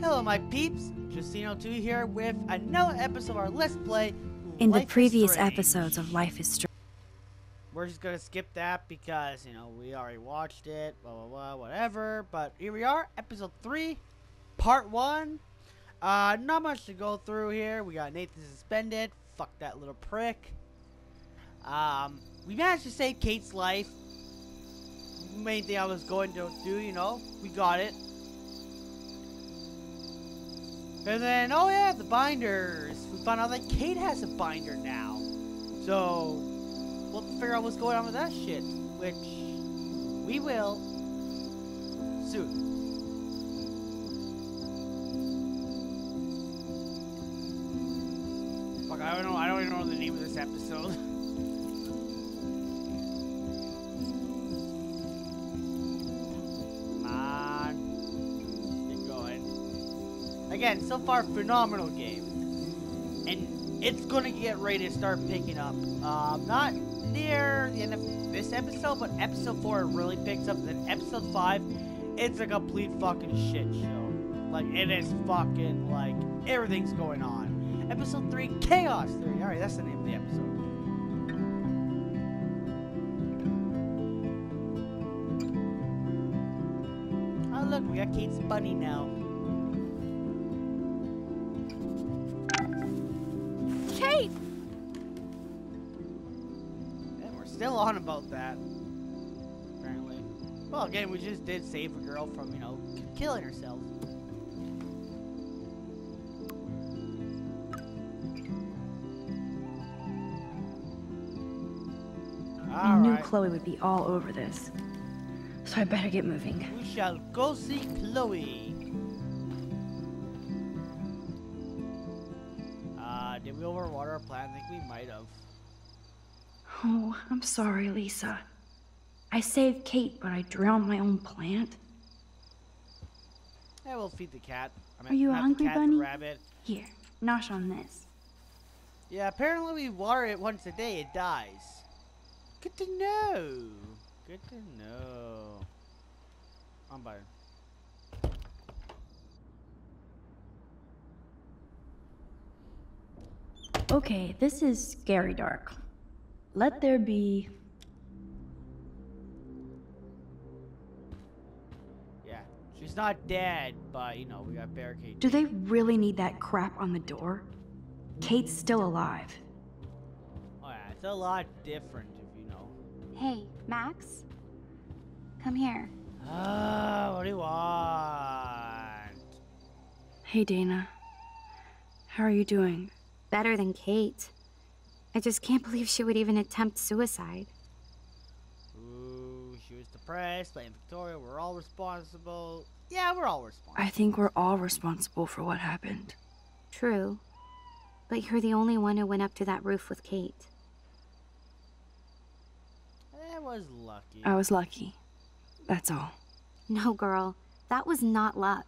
Hello, my peeps. Justyno2 here with another episode of our Let's Play. In Life the previous episodes of Life is Strange, We're just gonna skip that because, you know, we already watched it, blah, blah, blah, whatever. But here we are, episode 3, part 1. Uh, not much to go through here. We got Nathan suspended. Fuck that little prick. Um, we managed to save Kate's life. Main thing I was going to do, you know, we got it. And then, oh yeah, the binders. We found out that Kate has a binder now. So, we'll figure out what's going on with that shit. Which, we will soon. Fuck, I don't know. I don't even know the name of this episode. Again, so far, phenomenal game. And it's gonna get ready to start picking up. Um, not near the end of this episode, but episode 4 really picks up. Then episode 5, it's a complete fucking shit show. Like, it is fucking, like, everything's going on. Episode 3, Chaos Theory. Alright, that's the name of the episode. Oh, look, we got Kate's bunny now. Still on about that. Apparently. Well, again, we just did save a girl from, you know, k- killing herself. I knew. Chloe would be all over this. So I better get moving. We shall go see Chloe. Uh, did we overwater our plant? I think we might have. Oh, I'm sorry, Lisa. I saved Kate, but I drowned my own plant. Yeah, we'll feed the cat. I mean, Are you hungry the cat, bunny? Rabbit. Here, nosh on this. Yeah, apparently we water it once a day, it dies. Good to know. Good to know. I'm buying. Okay, this is scary dark. Let there be. Yeah. She's not dead, but you know, we got barricade. Do they really need that crap on the door? Kate's still alive. Oh yeah, it's a lot different if you know. Hey, Max? Come here. Ah, what do you want? Hey, Dana. How are you doing? Better than Kate. I just can't believe she would even attempt suicide. Ooh, she was depressed, blaming Victoria, we're all responsible. Yeah, we're all responsible. I think we're all responsible for what happened. True. But you're the only one who went up to that roof with Kate. I was lucky. I was lucky. That's all. No, girl. That was not luck.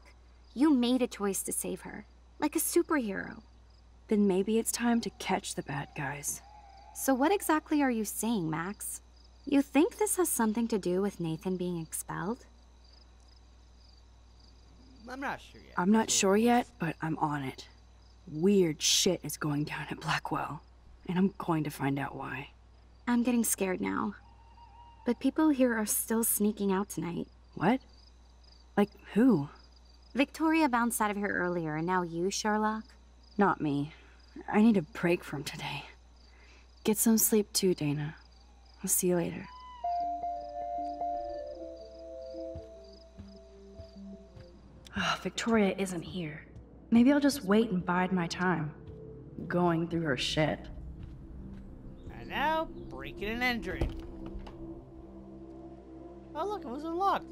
You made a choice to save her. Like a superhero. Then maybe it's time to catch the bad guys. So what exactly are you saying, Max? You think this has something to do with Nathan being expelled? I'm not sure yet. I'm not sure yet, but I'm on it. Weird shit is going down at Blackwell, and I'm going to find out why. I'm getting scared now. But people here are still sneaking out tonight. What? Like who? Victoria bounced out of here earlier, and now you, Sherlock? Not me. I need a break from today. Get some sleep too, Dana. I'll see you later. Ah, Victoria isn't here. Maybe I'll just wait and bide my time. Going through her shit. And now, breaking and entering. Oh look, it was unlocked.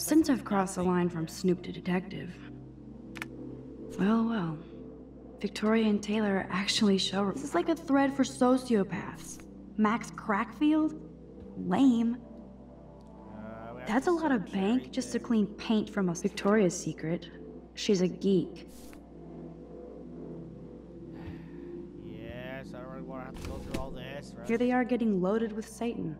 Since I've crossed the line from. Snoop to detective. Well, well. Victoria and Taylor are actually show. This is like a thread for sociopaths. Max Crackfield? Lame. Uh, That's a lot of bank just to clean paint from a Victoria's Secret. She's a geek. Yes, I don't really want to have to go through all this. Right? Here they are getting loaded with Satan.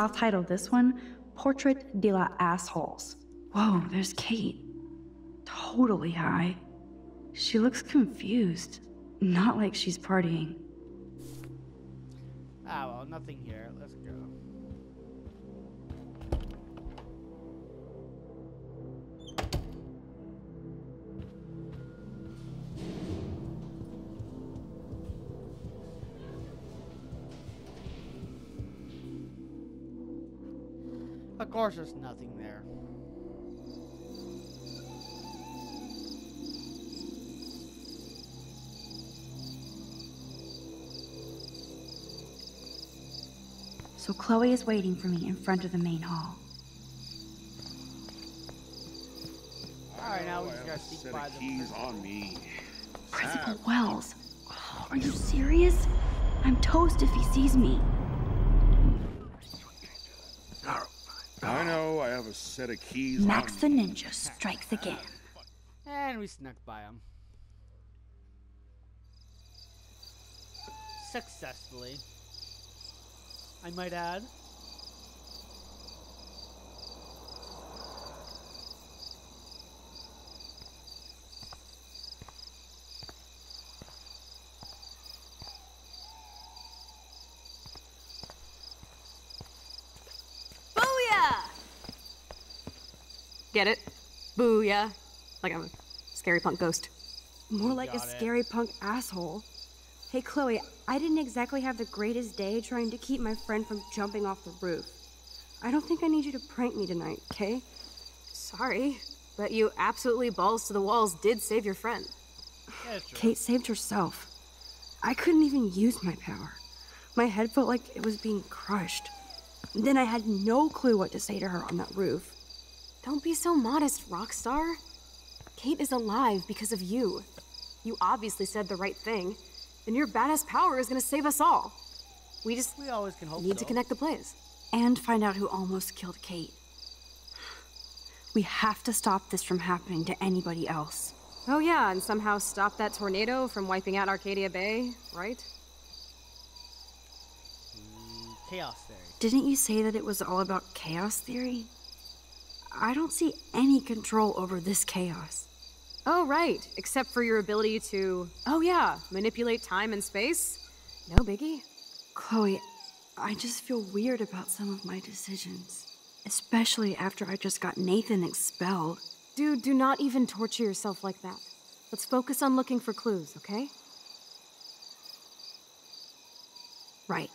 I'll title this one Portrait de la Assholes. Whoa, there's Kate. Totally high. She looks confused. Not like she's partying. Ah, well, nothing here. Let's go. Course, there's nothing there. So Chloe is waiting for me in front of the main hall. Alright, now we just have gotta a sneak set by the keys on me. Principal ah. Wells. Are you serious? I'm toast if he sees me. I know I have a set of keys Max the. Ninja strikes again. And we snuck by him. Successfully. I might add. Booyah! Get it? Booyah. Like I'm a scary punk ghost. More like a it. scary punk asshole. Hey, Chloe, I didn't exactly have the greatest day trying to keep my friend from jumping off the roof. I don't think I need you to prank me tonight, okay? Sorry, but you absolutely balls to the walls did save your friend. Yeah, true. Kate saved herself. I couldn't even use my power. My head felt like it was being crushed. Then I had no clue what to say to her on that roof. Don't be so modest, Rockstar. Kate is alive because of you. You obviously said the right thing, and your badass power is gonna save us all. We just We always can hope need so. to connect the plays. And find out who almost killed Kate. We have to stop this from happening to anybody else. Oh yeah, and somehow stop that tornado from wiping out Arcadia Bay, right? Chaos theory. Didn't you say that it was all about chaos theory? I don't see any control over this chaos. Oh, right. Except for your ability to, oh yeah, manipulate time and space. No biggie. Chloe, I just feel weird about some of my decisions. Especially after I just got Nathan expelled. Dude, do not even torture yourself like that. Let's focus on looking for clues, okay? Right.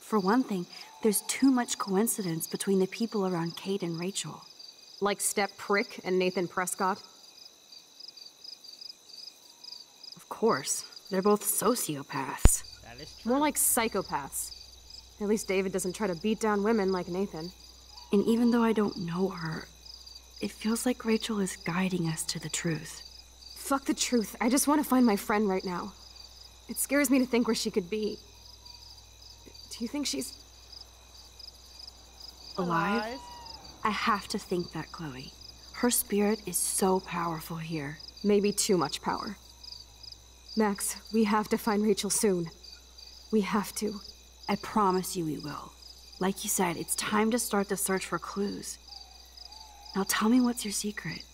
For one thing, there's too much coincidence between the people around Kate and Rachel. Like Step Prick and Nathan Prescott. Of course, they're both sociopaths. That is true. More like psychopaths. At least David doesn't try to beat down women like Nathan. And even though I don't know her, it feels like Rachel is guiding us to the truth. Fuck the truth. I just want to find my friend right now. It scares me to think where she could be. Do you think she's. Alive? I have to think that, Chloe. Her spirit is so powerful here. maybe too much power? Max, we have to find Rachel soon. We have to. I promise you we will. Like you said, it's time to start the search for clues. Now tell me what's your secret.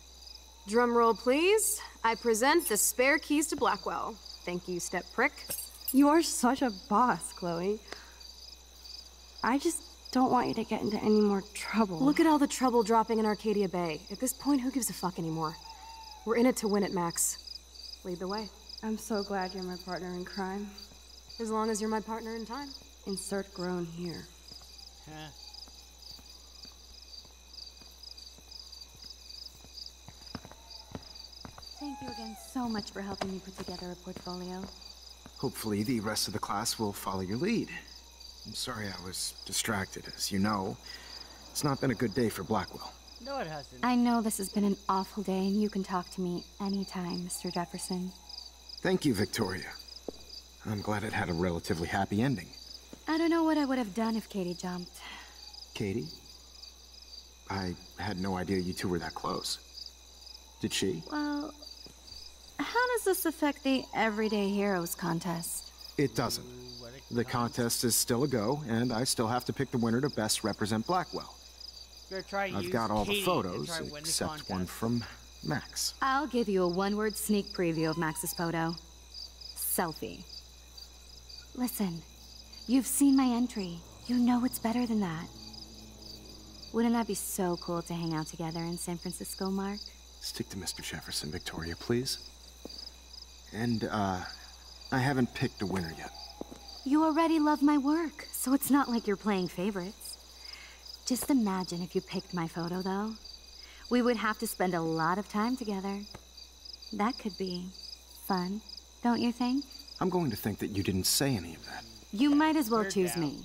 Drum roll, please. I present the spare keys to Blackwell. Thank you, Step Prick. You are such a boss, Chloe. I just don't want you to get into any more trouble. Look at all the trouble dropping in Arcadia Bay. At this point, who gives a fuck anymore? We're in it to win it, Max. Lead the way. I'm so glad you're my partner in crime. As long as you're my partner in time. Insert groan here. Huh. Thank you again so much for helping me put together a portfolio. Hopefully, the rest of the class will follow your lead. I'm sorry I was distracted. As you know, it's not been a good day for Blackwell. No, it hasn't. I know this has been an awful day, and you can talk to me anytime, Mr. Jefferson. Thank you, Victoria. I'm glad it had a relatively happy ending. I don't know what I would have done if Katie jumped. Katie? I had no idea you two were that close. Did she? Well, how does this affect the Everyday Heroes contest? It doesn't. Ooh, what a The contest is still a go, and I still have to pick the winner to best represent Blackwell. Try I've got all Katie the photos, try and the except one from Max. I'll give you a one word sneak preview of Max's photo selfie. Listen, you've seen my entry. You know it's better than that. Wouldn't that be so cool to hang out together in San Francisco, Mark? Stick to Mr. Jefferson, Victoria, please. And, uh, I haven't picked a winner yet. You already love my work, so it's not like you're playing favorites. Just imagine if you picked my photo, though. We would have to spend a lot of time together. That could be fun, don't you think? I'm going to think that you didn't say any of that. You might as well We're choose down. me.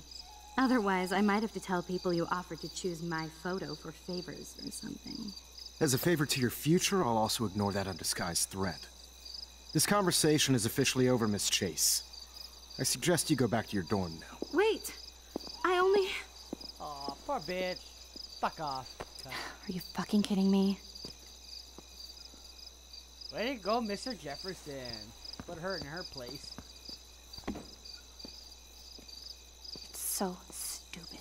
Otherwise, I might have to tell people you offered to choose my photo for favors or something. As a favor to your future, I'll also ignore that undisguised threat. This conversation is officially over, Miss Chase. I suggest you go back to your dorm now. Wait! I only. Aw, poor bitch. Fuck off. Are you fucking kidding me? Way to go, Mr. Jefferson. Put her in her place. It's so stupid.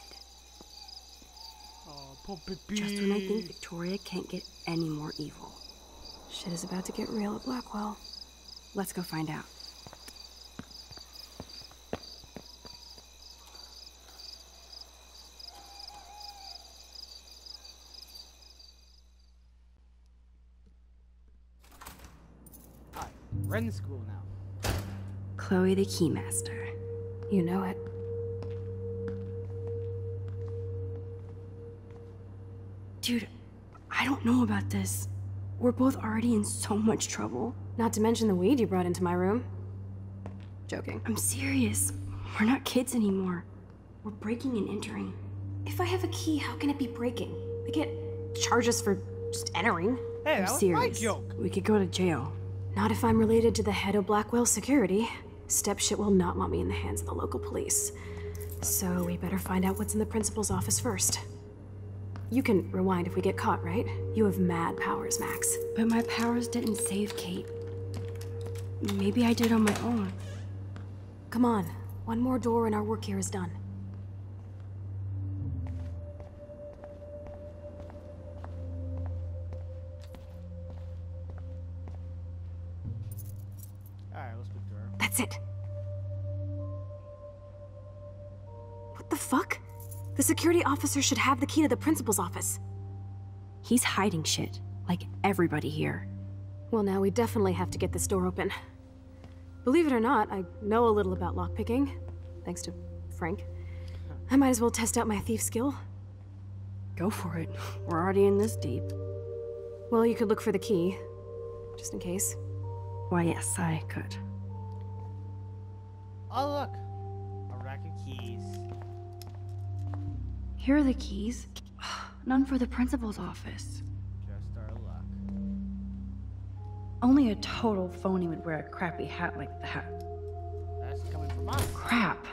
Oh, poor baby. Just when I think Victoria can't get any more evil. Shit is about to get real at Blackwell. Let's go find out. In school now. Chloe the Keymaster. You know it. Dude, I don't know about this. We're both already in so much trouble. Not to mention the weed you brought into my room. Joking. I'm serious. We're not kids anymore. We're breaking and entering. If I have a key, how can it be breaking? They can't charge us for just entering. Hey, I'm serious. We could go to jail. Not if I'm related to the head of Blackwell Security. Stepshit will not want me in the hands of the local police. So we better find out what's in the principal's office first. You can rewind if we get caught, right? You have mad powers, Max. But my powers didn't save Kate. Maybe I did on my own. Come on. One more door and our work here is done. The security officer should have the key to the principal's office. He's hiding shit, like everybody here. Well, now we definitely have to get this door open. Believe it or not, I know a little about lockpicking, thanks to Frank. I might as well test out my thief skill. Go for it. We're already in this deep. Well, you could look for the key, just in case. Why, yes, I could. Oh, look. Here are the keys. None for the principal's office. Just our luck. Only a total phony would wear a crappy hat like that. That's coming from us. Crap.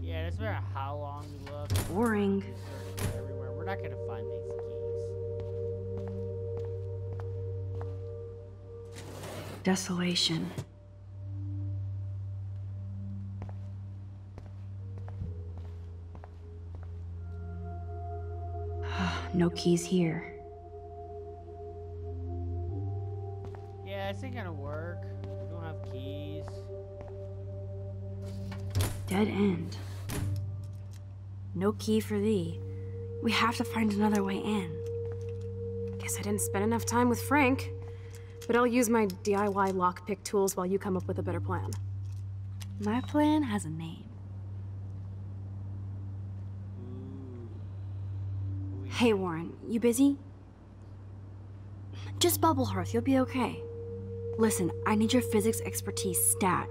Yeah, that's doesn't how long we look. Boring. Everywhere. We're not gonna find these keys. Desolation. No keys here. Yeah, this ain't gonna work. We don't have keys. Dead end. No key for thee. We have to find another way in. Guess I didn't spend enough time with Frank. But I'll use my DIY lockpick tools while you come up with a better plan. My plan has a name. Hey, Warren, you busy? Just bubble hearth, you'll be okay. Listen, I need your physics expertise stat.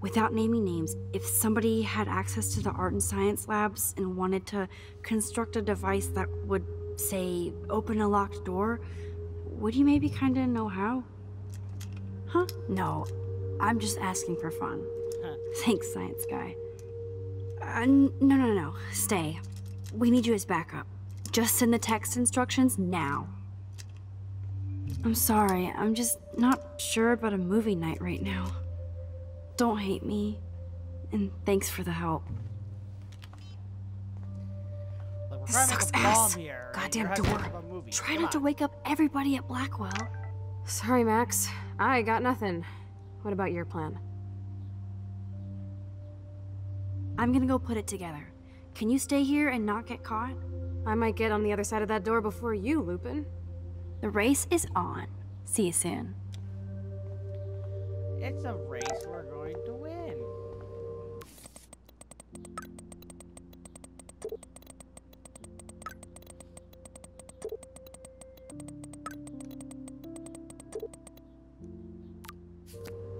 Without naming names, if somebody had access to the art and science labs and wanted to construct a device that would, say, open a locked door, would you maybe kinda know how? Huh? No, I'm just asking for fun. Thanks, science guy. Uh, no, no, no. Stay. We need you as backup. Just send the text instructions now. I'm sorry, I'm just not sure about a movie night right now. Don't hate me. And thanks for the help. Look, This sucks make a bomb ass. here. Goddamn door. up a movie. Try Come not to wake up everybody at Blackwell. Sorry, Max. I got nothing. What about your plan? I'm gonna go put it together. Can you stay here and not get caught? I might get on the other side of that door before you, Lupin. The race is on. See you soon. It's a race we're going to win.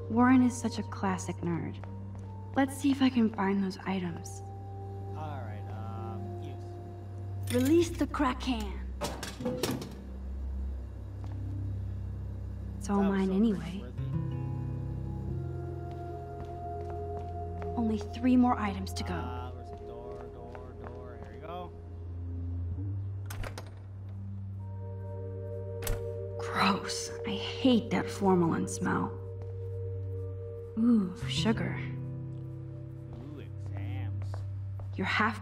Warren is such a classic nerd. Let's see if I can find those items. Release the Kraken. It's all mine anyway. Only three more items to go. Go. Gross. I hate that formalin smell. Ooh, sugar. Ooh, exams. You're half.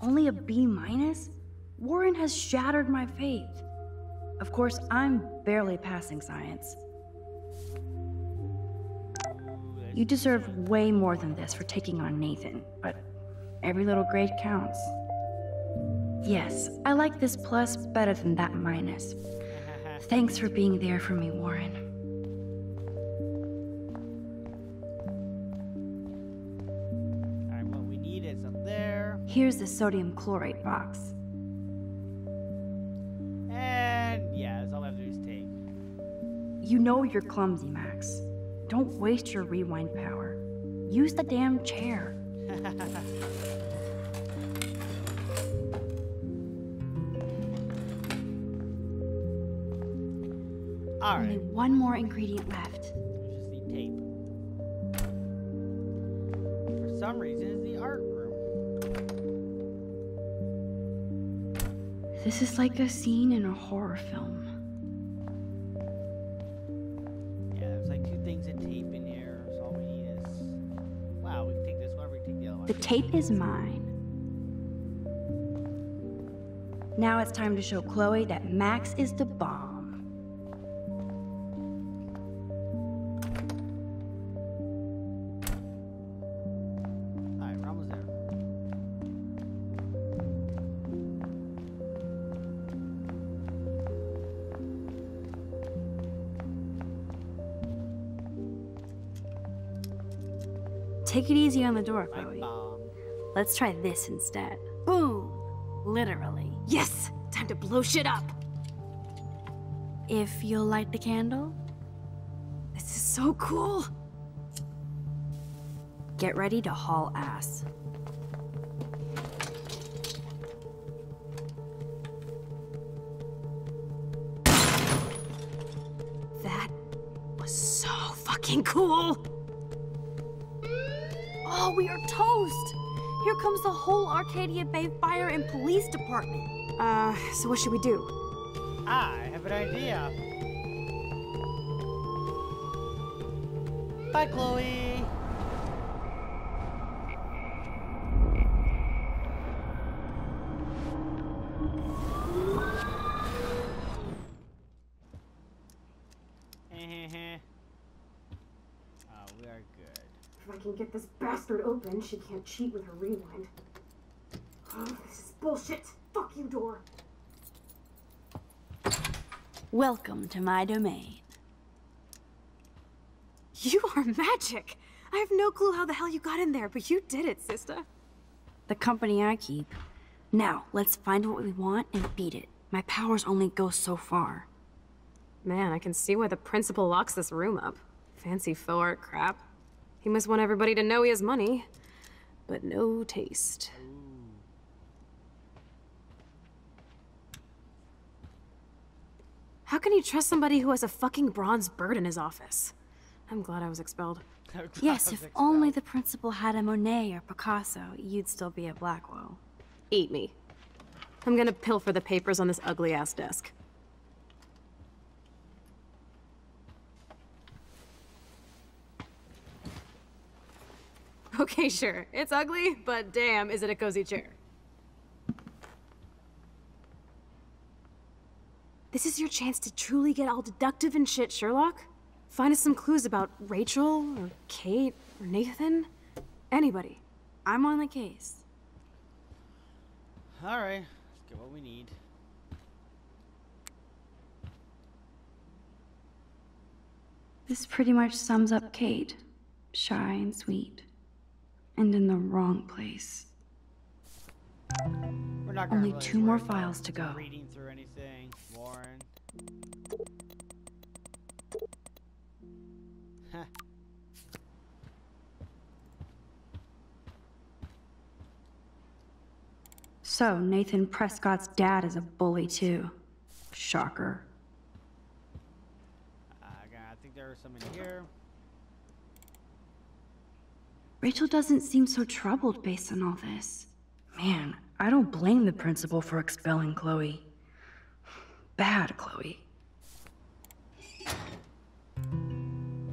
Only a B minus? Warren has shattered my faith. Of course, I'm barely passing science. You deserve way more than this for taking on Nathan, but every little grade counts. Yes, I like this plus better than that minus. Thanks for being there for me, Warren. Here's the sodium chlorate box. And yeah, that's all I have to do is take. You know you're clumsy, Max. Don't waste your rewind power. Use the damn chair. Only Alright, one more ingredient left. we just need tape. For some reason, it's the art This is like a scene in a horror film. Yeah, there's like two things of tape in here, so all we need is. Wow, we can take this one, we can take the other one. The tape is mine. Now it's time to show Chloe that Max is the bomb. Take it easy on the door, Chloe. bomb. Um, Let's try this instead. Boom! Literally. Yes! Time to blow shit up! If you'll light the candle, This is so cool! get ready to haul ass. That was so fucking cool! Oh, we are toast! Here comes the whole Arcadia Bay Fire and Police Department. Uh, so what should we do? I have an idea. Bye, Chloe. Bastard open, she can't cheat with her rewind. Oh, this is bullshit! Fuck you, door! Welcome to my domain. You are magic! I have no clue how the hell you got in there, but you did it, sister. The company I keep. Now, let's find what we want and beat it. My powers only go so far. Man, I can see why the principal locks this room up. Fancy faux art crap. He must want everybody to know he has money, but no taste. How can you trust somebody who has a fucking bronze bird in his office? I'm glad I was expelled. Yes, if only the principal had a Monet or Picasso, you'd still be at Blackwell. Eat me. I'm gonna pilfer the papers on this ugly ass desk. Okay, sure. It's ugly, but damn, is it a cozy chair. This is your chance to truly get all deductive and shit, Sherlock. Find us some clues about Rachel, or Kate, or Nathan. Anybody. I'm on the case. Alright, let's get what we need. This pretty much sums up Kate. Shy and sweet. And in the wrong place. We're not Only really two more files to go. Reading through anything, Warren. So, Nathan Prescott's dad is a bully too. Shocker. Uh, I think there are some in here. Rachel doesn't seem so troubled based on all this. Man, I don't blame the principal for expelling Chloe. Bad Chloe.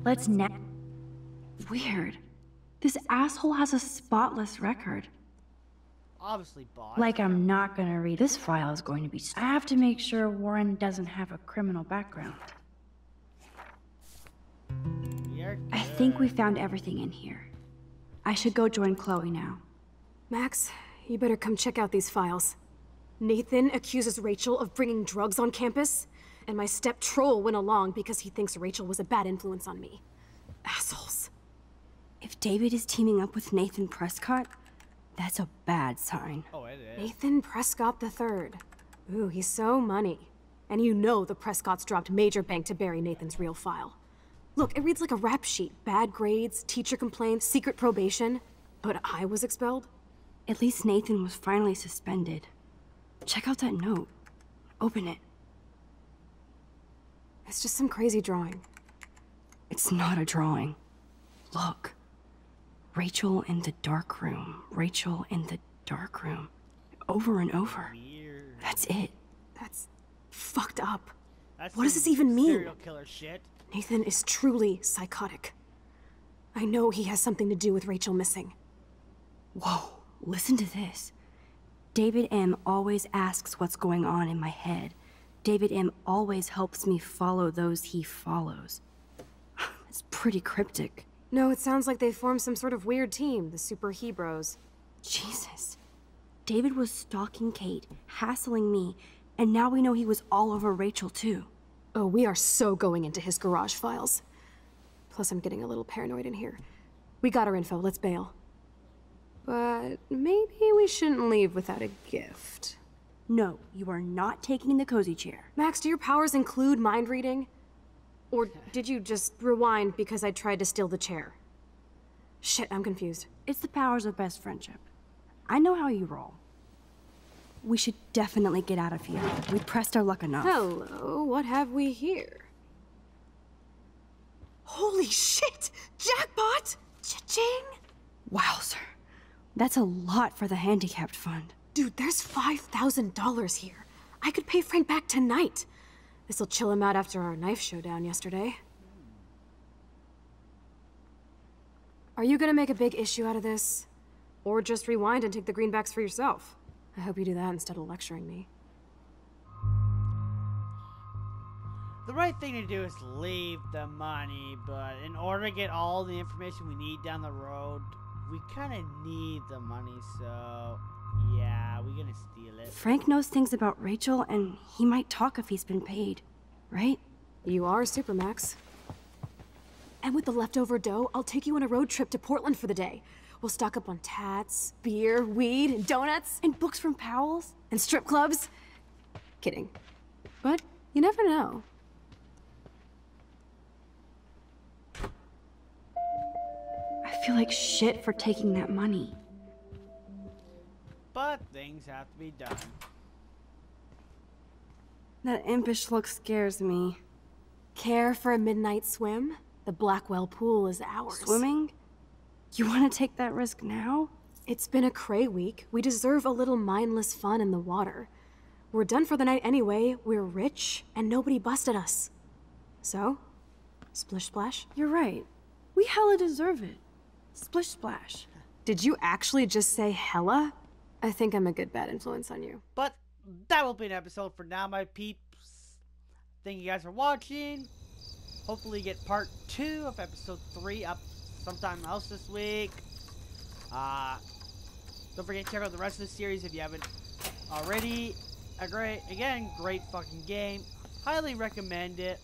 Let's na- Weird. This asshole has a spotless record. Obviously, boss. Like I'm not gonna read this file is going to be. I have to make sure Warren doesn't have a criminal background. I think we found everything in here. I should go join Chloe now. Max, you better come check out these files. Nathan accuses Rachel of bringing drugs on campus, and my step troll went along because he thinks Rachel was a bad influence on me. Assholes. If David is teaming up with Nathan Prescott, that's a bad sign. Oh, it is. Nathan Prescott III. Ooh, he's so money. And you know the Prescotts dropped major bank to bury Nathan's real file. Look, it reads like a rap sheet. Bad grades, teacher complaints, secret probation. But I was expelled? At least Nathan was finally suspended. Check out that note. Open it. It's just some crazy drawing. It's not a drawing. Look. Rachel in the dark room. Rachel in the dark room. Over and over. Weird. That's it. That's fucked up. That's What does this even mean? Serial killer shit. Nathan is truly psychotic. I know he has something to do with Rachel missing. Whoa, listen to this. David M. always asks what's going on in my head. David M. always helps me follow those he follows. It's pretty cryptic. No, it sounds like they formed some sort of weird team, the Super Hebrews. Jesus. David was stalking Kate, hassling me, and now we know he was all over Rachel too. Oh, we are so going into his garage files. Plus, I'm getting a little paranoid in here. We got our info, let's bail. But maybe we shouldn't leave without a gift. No, you are not taking the cozy chair. Max, do your powers include mind reading? Or did you just rewind because I tried to steal the chair? Shit, I'm confused. It's the powers of best friendship. I know how you roll. We should definitely get out of here. We pressed our luck enough. Hello, what have we here? Holy shit! Jackpot! Cha-ching! Wowzer. That's a lot for the handicapped fund. Dude, there's $5,000 here. I could pay Frank back tonight. This'll chill him out after our knife showdown yesterday. Are you gonna make a big issue out of this? Or just rewind and take the greenbacks for yourself? I hope you do that instead of lecturing me. The right thing to do is leave the money, but in order to get all the information we need down the road, we kind of need the money, so yeah, we're gonna steal it. Frank knows things about Rachel, and he might talk if he's been paid, right? You are Supermax. And with the leftover dough, I'll take you on a road trip to Portland for the day. We'll stock up on tats, beer, weed, and donuts, And books from Powell's? and strip clubs. Kidding. But you never know. I feel like shit for taking that money. But things have to be done. That impish look scares me. Care for a midnight swim? The Blackwell pool is ours. Swimming? You want to take that risk now? It's been a cray week. We deserve a little mindless fun in the water. We're done for the night anyway. We're rich, and nobody busted us. So, splish splash? You're right. We hella deserve it. Splish splash. Did you actually just say hella? I think I'm a good bad influence on you. But that will be an episode for now, my peeps. Thank you guys for watching. Hopefully, get part two of episode three up sometime else this week. Uh, don't forget to check out the rest of the series if you haven't already. A great, again, great fucking game. Highly recommend it.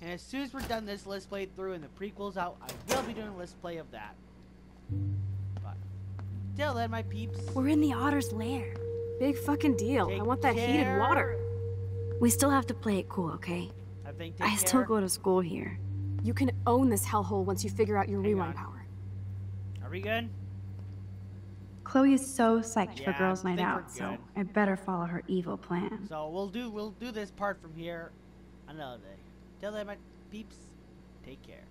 And as soon as we're done this list playthrough and the prequel's out, I will be doing a list play of that. But till then, my peeps. We're in the otter's lair. Big fucking deal. Take I want that heated water. We still have to play it cool, okay? I think. I still go to school here. You can own this hellhole once you figure out your Hang rewind on. power. Are we good? Chloe is so psyched Yeah, for girls' night out, so. I better follow her evil plan. So we'll do we'll do this part from here another day. Till then, my peeps, take care.